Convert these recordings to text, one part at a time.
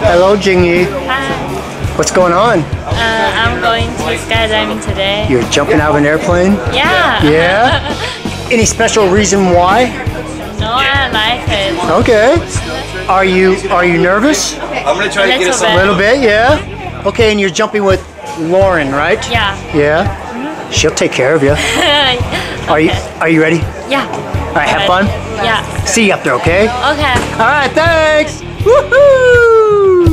Hello, Jingyi. Hi. What's going on? Uh, I'm going to skydiving today. You're jumping out of an airplane? Yeah. Yeah? Any special reason why? no, I like it. Okay. Are you are you nervous? I'm gonna try to get Little us bit. A little bit, yeah. Okay, and you're jumping with Lauren, right? Yeah. Yeah. She'll take care of you. Are you are you ready? Yeah. All right, have fun. Yeah. See you up there, okay? Okay. All right, thanks. Woohoo!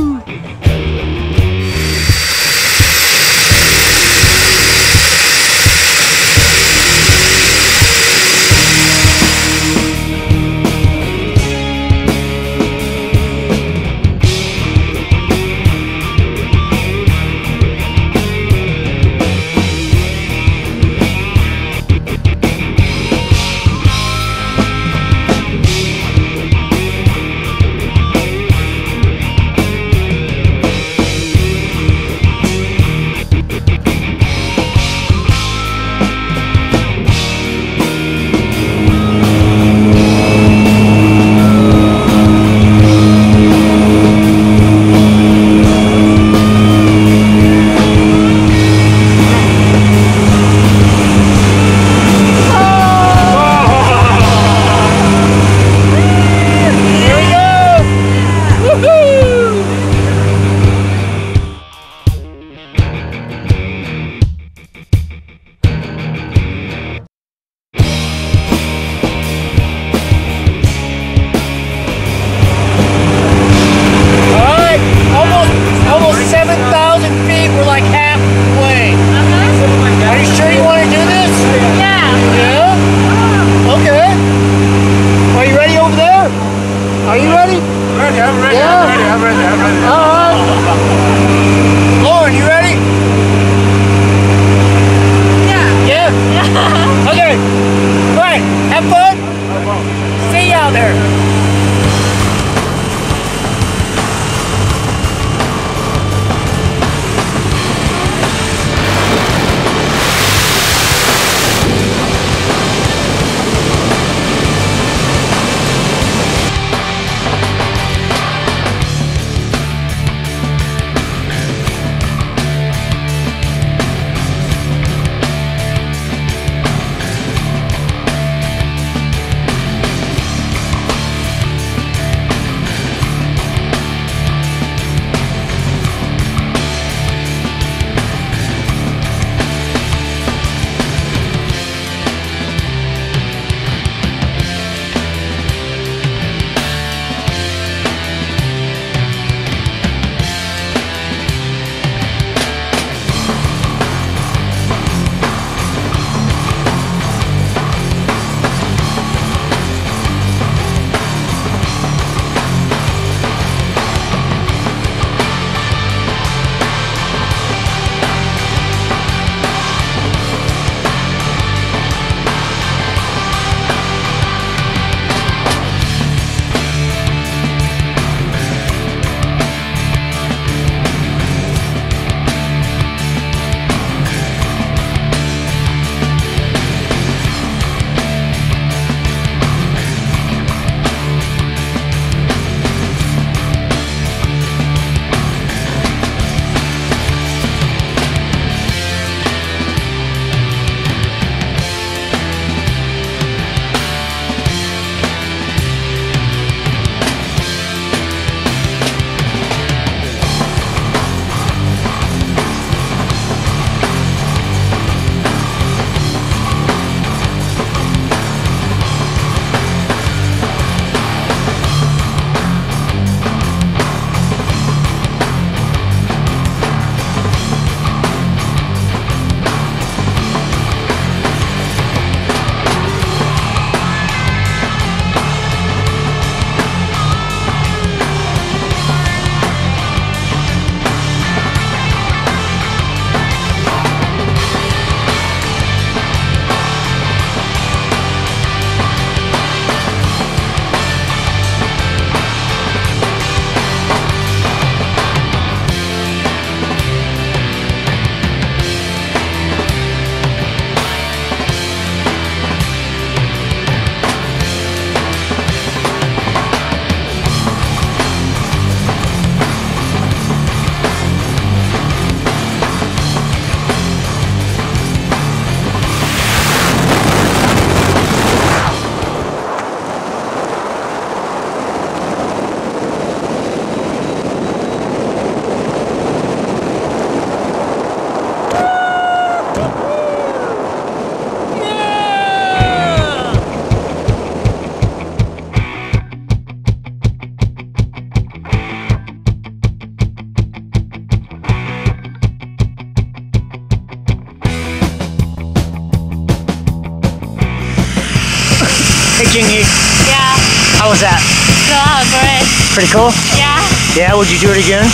Jingyi. Yeah. How was that? Oh, great. Pretty cool? Yeah. Yeah, would you do it again?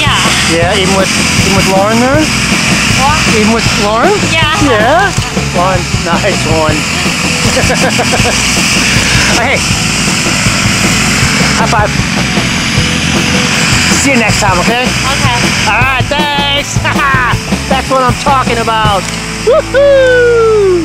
Yeah. Yeah, even with even with Lauren there? What? Even with Lauren? Yeah. Yeah. One, nice one. hey. High five. See you next time, okay? Okay. All right, thanks. That's what I'm talking about. Woohoo!